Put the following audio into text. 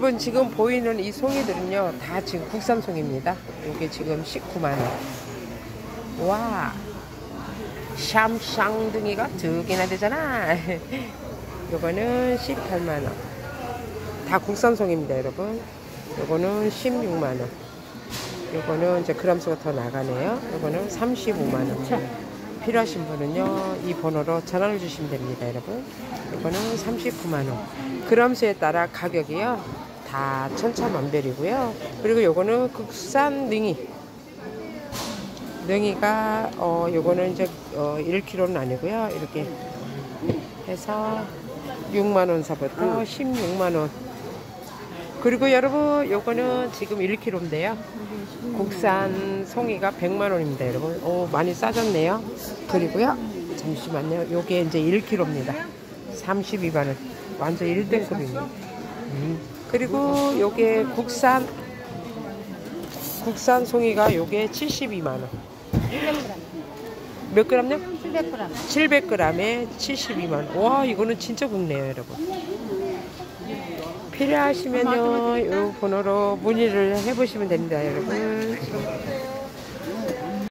여러분 지금 보이는 이 송이들은요 다 지금 국산 송입니다. 이게 지금 19만 원. 와, 샴쌍둥이가 두 개나 되잖아. 요거는 18만 원. 다 국산 송입니다, 여러분. 요거는 16만 원. 요거는 이제 그람수가 더 나가네요. 요거는 35만 원. 필요하신 분은요 이 번호로 전화를 주시면 됩니다, 여러분. 요거는 39만 원. 그람수에 따라 가격이요 다 천차만별이고요. 그리고 요거는 국산 능이. 능이가 어 요거는 이제 어 1kg는 아니고요. 이렇게 해서 6만 원서부터 16만 원. 그리고 여러분 요거는 지금 1kg인데요. 국산 송이가 100만 원입니다, 여러분. 오, 많이 싸졌네요. 그리고요. 잠시만요. 요게 이제 1kg입니다. 32만 원. 완전 1등급입니다. 음. 그리고 요게 국산 국산 송이가 요게 72만 원. 700g. 몇 그램요? 700g. 700g에 72만 원. 와, 이거는 진짜 굵네요, 여러분. 필요하시면요, 이 번호로 문의를 해보시면 됩니다, 여러분.